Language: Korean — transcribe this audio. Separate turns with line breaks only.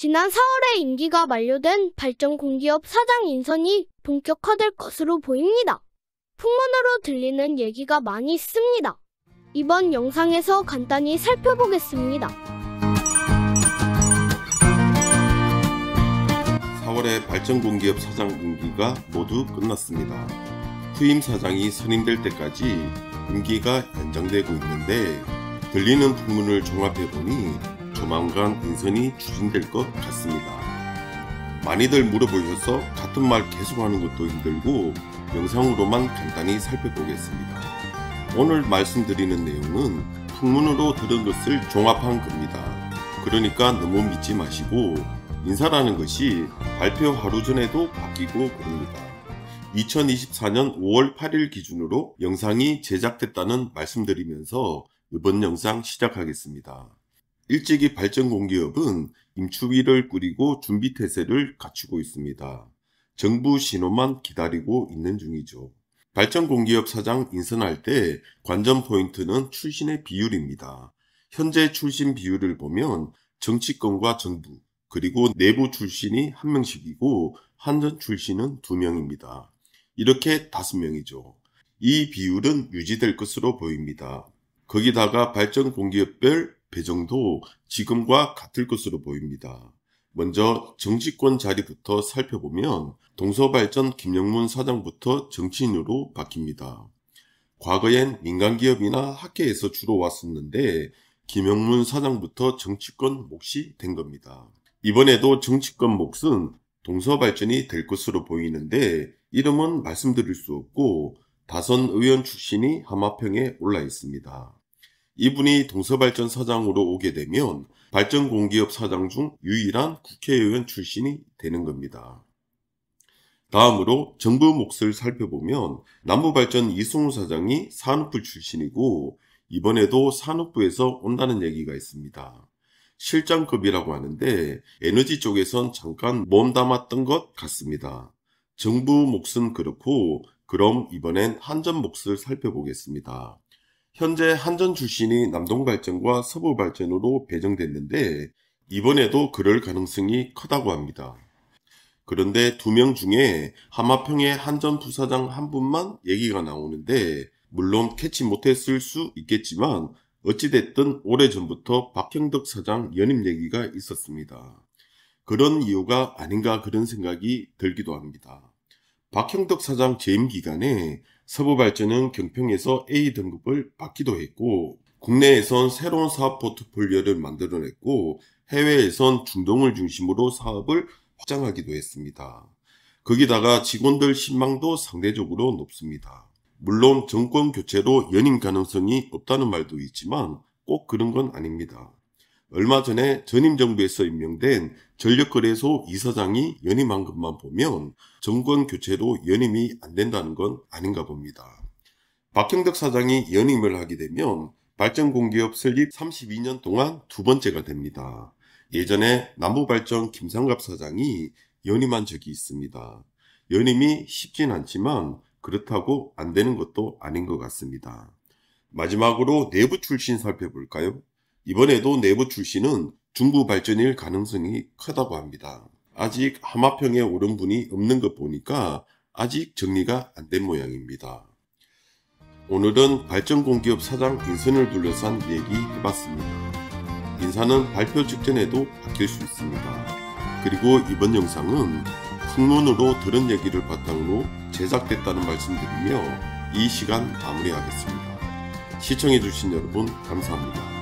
지난 4월에 임기가 만료된 발전공기업 사장 인선이 본격화될 것으로 보입니다. 풍문으로 들리는 얘기가 많이 있습니다. 이번 영상에서 간단히 살펴보겠습니다.
4월에 발전공기업 사장 임기가 모두 끝났습니다. 후임 사장이 선임될 때까지 임기가 연장되고 있는데 들리는 풍문을 종합해보니 조만간 인선이 추진될 것 같습니다. 많이들 물어보셔서 같은 말 계속하는 것도 힘들고 영상으로만 간단히 살펴보겠습니다. 오늘 말씀드리는 내용은 풍문으로 들은 것을 종합한 겁니다. 그러니까 너무 믿지 마시고 인사라는 것이 발표 하루 전에도 바뀌고 그럽니다. 2024년 5월 8일 기준으로 영상이 제작됐다는 말씀드리면서 이번 영상 시작하겠습니다. 일찍이 발전공기업은 임추위를 꾸리고 준비태세를 갖추고 있습니다. 정부 신호만 기다리고 있는 중이죠. 발전공기업 사장 인선할 때 관전 포인트는 출신의 비율입니다. 현재 출신 비율을 보면 정치권과 정부, 그리고 내부 출신이 한 명씩이고 한전 출신은 두 명입니다. 이렇게 다섯 명이죠. 이 비율은 유지될 것으로 보입니다. 거기다가 발전 공기업별 배정도 지금과 같을 것으로 보입니다. 먼저 정치권 자리부터 살펴보면 동서발전 김영문 사장부터 정치인으로 바뀝니다. 과거엔 민간기업이나 학계에서 주로 왔었는데 김영문 사장부터 정치권 몫이 된 겁니다. 이번에도 정치권 몫은 동서발전이 될 것으로 보이는데 이름은 말씀드릴 수 없고 다선 의원 출신이 하마평에 올라 있습니다. 이분이 동서발전 사장으로 오게 되면 발전공기업 사장 중 유일한 국회의원 출신이 되는 겁니다. 다음으로 정부 몫을 살펴보면 남부발전 이승우 사장이 산업부 출신이고 이번에도 산업부에서 온다는 얘기가 있습니다. 실장급이라고 하는데 에너지 쪽에선 잠깐 몸담았던 것 같습니다. 정부 몫은 그렇고 그럼 이번엔 한전 몫을 살펴보겠습니다. 현재 한전 출신이 남동 발전과 서부 발전으로 배정됐는데 이번에도 그럴 가능성이 크다고 합니다. 그런데 두 명 중에 하마평의 한전 부사장 한 분만 얘기가 나오는데 물론 캐치 못했을 수 있겠지만 어찌됐든 오래전부터 박형덕 사장 연임 얘기가 있었습니다. 그런 이유가 아닌가 그런 생각이 들기도 합니다. 박형덕 사장 재임 기간에 서부발전은 경평에서 A 등급을 받기도 했고 국내에선 새로운 사업 포트폴리오를 만들어냈고 해외에선 중동을 중심으로 사업을 확장하기도 했습니다. 거기다가 직원들 신망도 상대적으로 높습니다. 물론 정권 교체로 연임 가능성이 없다는 말도 있지만 꼭 그런 건 아닙니다. 얼마 전에 전임 정부에서 임명된 전력거래소 이사장이 연임한 것만 보면 정권 교체로 연임이 안 된다는 건 아닌가 봅니다. 박형덕 사장이 연임을 하게 되면 발전공기업 설립 32년 동안 두 번째가 됩니다. 예전에 남부발전 김상갑 사장이 연임한 적이 있습니다. 연임이 쉽진 않지만 그렇다고 안 되는 것도 아닌 것 같습니다. 마지막으로 내부 출신 살펴볼까요? 이번에도 내부 출신은 중부 발전일 가능성이 크다고 합니다. 아직 하마평에 오른 분이 없는 것 보니까 아직 정리가 안 된 모양입니다. 오늘은 발전공기업 사장 인선을 둘러싼 얘기 해봤습니다. 인사는 발표 직전에도 바뀔 수 있습니다. 그리고 이번 영상은 풍문으로 들은 얘기를 바탕으로 제작됐다는 말씀드리며 이 시간 마무리하겠습니다. 시청해주신 여러분 감사합니다.